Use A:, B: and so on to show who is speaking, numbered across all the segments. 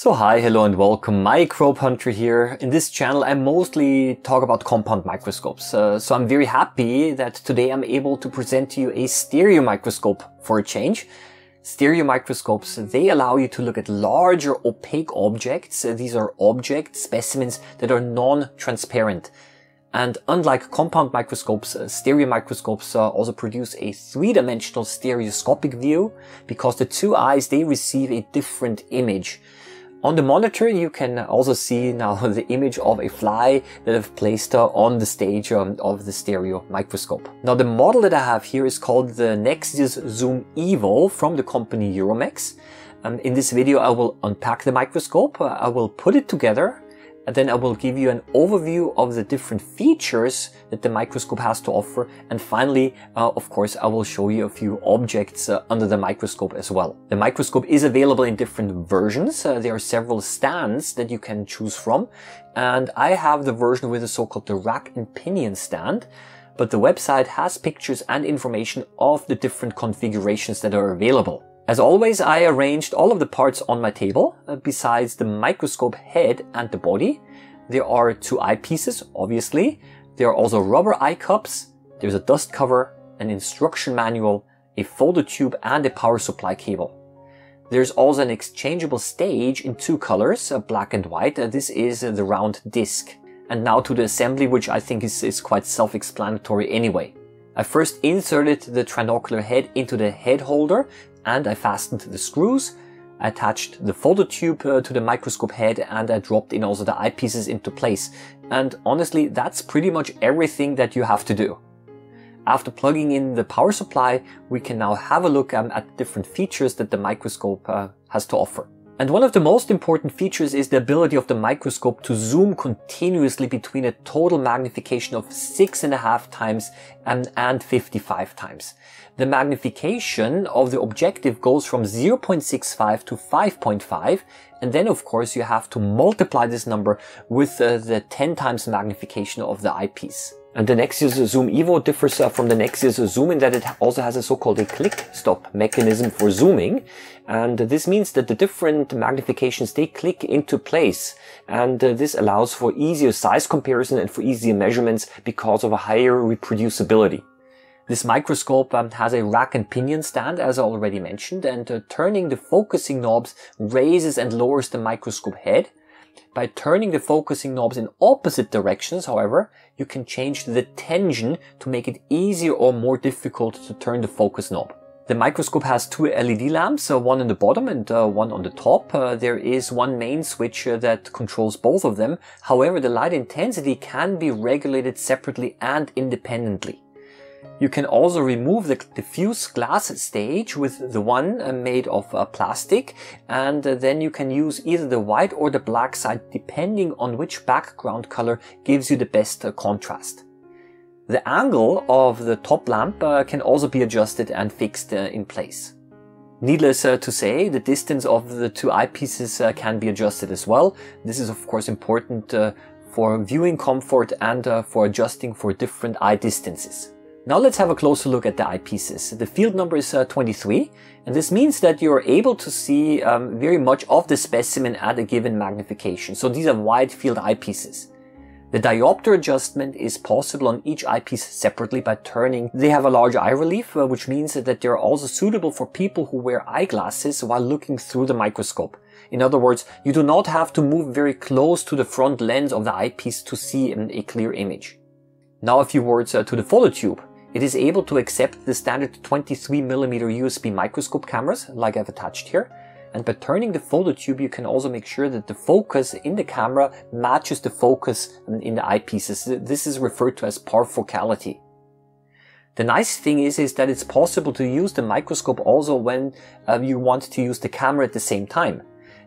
A: So hi, hello and welcome. Microbehunter here. In this channel, I mostly talk about compound microscopes. Uh, so I'm very happy that today I'm able to present to you a stereo microscope for a change. Stereo microscopes, they allow you to look at larger opaque objects. These are object specimens that are non-transparent. And unlike compound microscopes, uh, stereo microscopes uh, also produce a three-dimensional stereoscopic view because the two eyes, they receive a different image. On the monitor, you can also see now the image of a fly that I've placed on the stage um, of the stereo microscope. Now the model that I have here is called the Nexius Zoom Evo from the company Euromex. Um, in this video, I will unpack the microscope, uh, I will put it together, and then I will give you an overview of the different features that the microscope has to offer. And finally, uh, of course, I will show you a few objects uh, under the microscope as well. The microscope is available in different versions. Uh, there are several stands that you can choose from. And I have the version with the so-called the rack and pinion stand but the website has pictures and information of the different configurations that are available. As always, I arranged all of the parts on my table. Uh, besides the microscope head and the body, there are two eyepieces, obviously. There are also rubber eye cups. There's a dust cover, an instruction manual, a photo tube, and a power supply cable. There's also an exchangeable stage in two colors, uh, black and white. Uh, this is the round disc. And now to the assembly, which I think is, is quite self-explanatory anyway. I first inserted the trinocular head into the head holder and I fastened the screws. I attached the photo tube uh, to the microscope head and I dropped in also the eyepieces into place. And honestly, that's pretty much everything that you have to do. After plugging in the power supply, we can now have a look um, at different features that the microscope uh, has to offer. And one of the most important features is the ability of the microscope to zoom continuously between a total magnification of six and a half times and, and 55 times. The magnification of the objective goes from 0.65 to 5.5 and then of course you have to multiply this number with uh, the 10 times magnification of the eyepiece. And the Nexius Zoom Evo differs uh, from the Nexius Zoom in that it also has a so-called click stop mechanism for zooming. And this means that the different magnifications, they click into place. And uh, this allows for easier size comparison and for easier measurements because of a higher reproducibility. This microscope um, has a rack and pinion stand, as I already mentioned, and uh, turning the focusing knobs raises and lowers the microscope head. By turning the focusing knobs in opposite directions, however, you can change the tension to make it easier or more difficult to turn the focus knob. The microscope has two LED lamps, uh, one on the bottom and uh, one on the top. Uh, there is one main switch uh, that controls both of them. However, the light intensity can be regulated separately and independently. You can also remove the diffuse glass stage with the one uh, made of uh, plastic and uh, then you can use either the white or the black side depending on which background color gives you the best uh, contrast. The angle of the top lamp uh, can also be adjusted and fixed uh, in place. Needless to say, the distance of the two eyepieces can be adjusted as well. This is of course important for viewing comfort and for adjusting for different eye distances. Now let's have a closer look at the eyepieces. The field number is uh, 23, and this means that you're able to see um, very much of the specimen at a given magnification. So these are wide field eyepieces. The diopter adjustment is possible on each eyepiece separately by turning. They have a large eye relief, uh, which means that they're also suitable for people who wear eyeglasses while looking through the microscope. In other words, you do not have to move very close to the front lens of the eyepiece to see um, a clear image. Now a few words uh, to the photo tube. It is able to accept the standard 23mm USB microscope cameras, like I've attached here. And by turning the photo tube, you can also make sure that the focus in the camera matches the focus in the eyepieces. This is referred to as parfocality. The nice thing is, is that it's possible to use the microscope also when uh, you want to use the camera at the same time.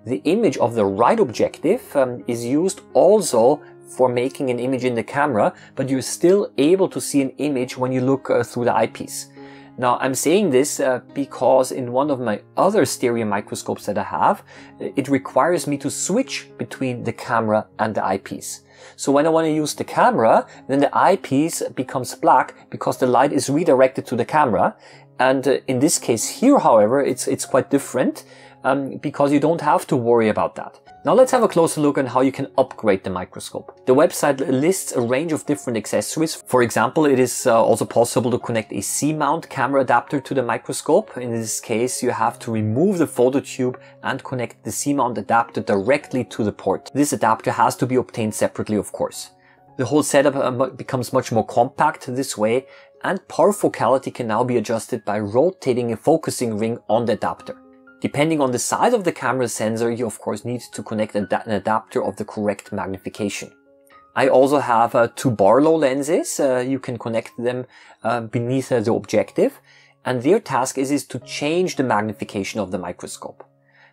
A: The image of the right objective um, is used also for making an image in the camera, but you're still able to see an image when you look uh, through the eyepiece. Now I'm saying this uh, because in one of my other stereo microscopes that I have, it requires me to switch between the camera and the eyepiece. So when I want to use the camera, then the eyepiece becomes black because the light is redirected to the camera. And uh, in this case here, however, it's, it's quite different. um, because you don't have to worry about that. Now let's have a closer look on how you can upgrade the microscope. The website lists a range of different accessories. For example, it is uh, also possible to connect a C-mount camera adapter to the microscope. In this case, you have to remove the phototube and connect the C-mount adapter directly to the port. This adapter has to be obtained separately, of course. The whole setup uh, becomes much more compact this way and parfocality can now be adjusted by rotating a focusing ring on the adapter. Depending on the size of the camera sensor, you of course need to connect an adapter of the correct magnification. I also have uh, two Barlow lenses. Uh, you can connect them uh, beneath uh, the objective and their task is, is to change the magnification of the microscope.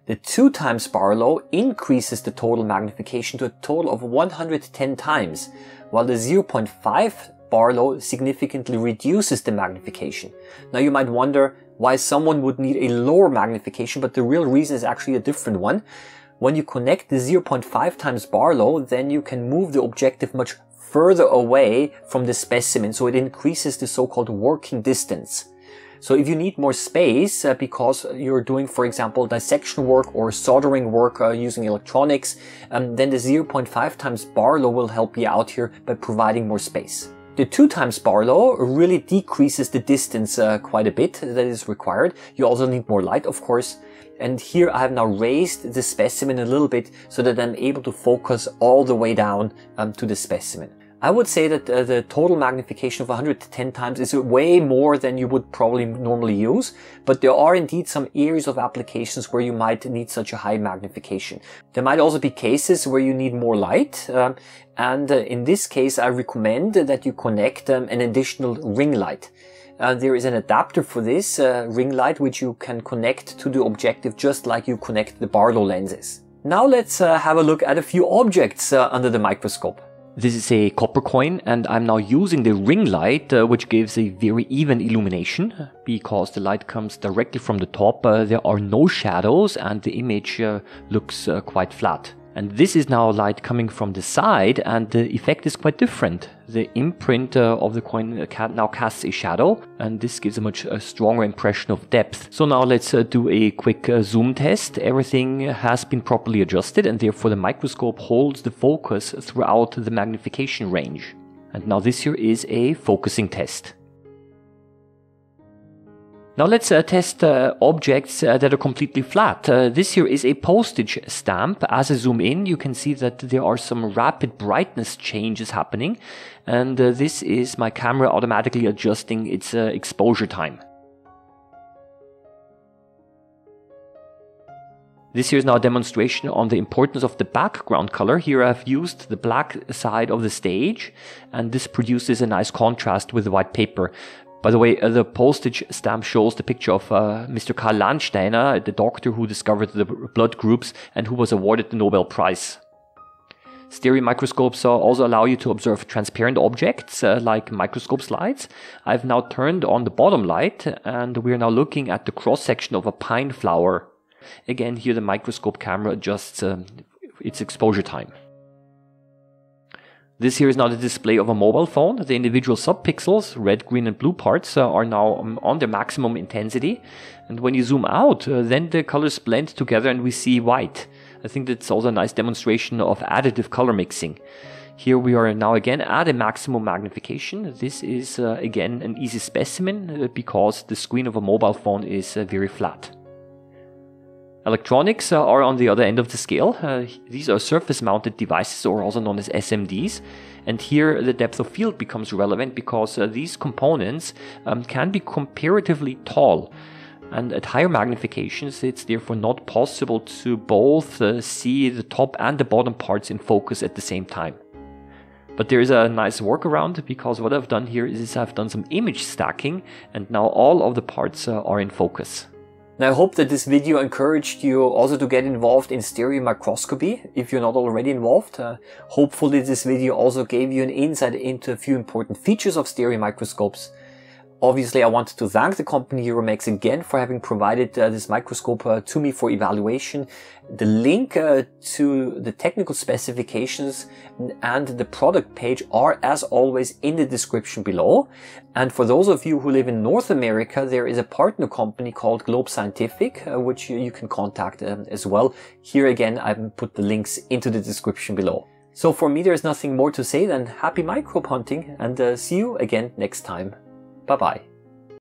A: The 2 times Barlow increases the total magnification to a total of 110 times, while the 0.5 Barlow significantly reduces the magnification. Now you might wonder, why someone would need a lower magnification, but the real reason is actually a different one. When you connect the 0.5 times Barlow, then you can move the objective much further away from the specimen, so it increases the so-called working distance. So if you need more space uh, because you're doing, for example, dissection work or soldering work uh, using electronics, um, then the 0.5 times Barlow will help you out here by providing more space. The 2 times Barlow really decreases the distance uh, quite a bit that is required. You also need more light, of course. And here I have now raised the specimen a little bit so that I'm able to focus all the way down um, to the specimen. I would say that uh, the total magnification of 110 times is way more than you would probably normally use, but there are indeed some areas of applications where you might need such a high magnification. There might also be cases where you need more light, um, and uh, in this case I recommend that you connect um, an additional ring light. Uh, there is an adapter for this uh, ring light which you can connect to the objective just like you connect the Barlow lenses. Now let's uh, have a look at a few objects uh, under the microscope.
B: This is a copper coin and I'm now using the ring light uh, which gives a very even illumination because the light comes directly from the top. Uh, there are no shadows and the image uh, looks uh, quite flat. And this is now light coming from the side and the effect is quite different. The imprint uh, of the coin uh, now casts a shadow and this gives a much uh, stronger impression of depth. So now let's uh, do a quick uh, zoom test. Everything has been properly adjusted and therefore the microscope holds the focus throughout the magnification range. And now this here is a focusing test. Now let's uh, test uh, objects uh, that are completely flat. Uh, this here is a postage stamp. As I zoom in, you can see that there are some rapid brightness changes happening. And uh, this is my camera automatically adjusting its uh, exposure time. This here is now a demonstration on the importance of the background color. Here I've used the black side of the stage and this produces a nice contrast with the white paper. By the way, uh, the postage stamp shows the picture of uh, Mr. Karl Landsteiner, the doctor who discovered the blood groups and who was awarded the Nobel Prize. Stereo microscopes also allow you to observe transparent objects uh, like microscope slides. I've now turned on the bottom light and we're now looking at the cross section of a pine flower. Again, here the microscope camera adjusts um, its exposure time. This here is now the display of a mobile phone. The individual subpixels, red, green and blue parts, uh, are now um, on their maximum intensity. And when you zoom out, uh, then the colors blend together and we see white. I think that's also a nice demonstration of additive color mixing. Here we are now again at a maximum magnification. This is uh, again an easy specimen uh, because the screen of a mobile phone is uh, very flat. Electronics uh, are on the other end of the scale. Uh, these are surface mounted devices or also known as SMDs. And here the depth of field becomes relevant because uh, these components um, can be comparatively tall. And at higher magnifications, it's therefore not possible to both uh, see the top and the bottom parts in focus at the same time. But there is a nice workaround because what I've done here is I've done some image stacking and now all of the parts uh, are in focus.
A: Now I hope that this video encouraged you also to get involved in stereo microscopy if you're not already involved. Uh, hopefully this video also gave you an insight into a few important features of stereo microscopes. Obviously, I wanted to thank the company Euromex again for having provided uh, this microscope uh, to me for evaluation. The link uh, to the technical specifications and the product page are, as always, in the description below. And for those of you who live in North America, there is a partner company called Globe Scientific, uh, which you, you, can contact um, as well. Here again, I've put the links into the description below. So for me, there's nothing more to say than happy microbe hunting and uh, see you again next time. Bye bye.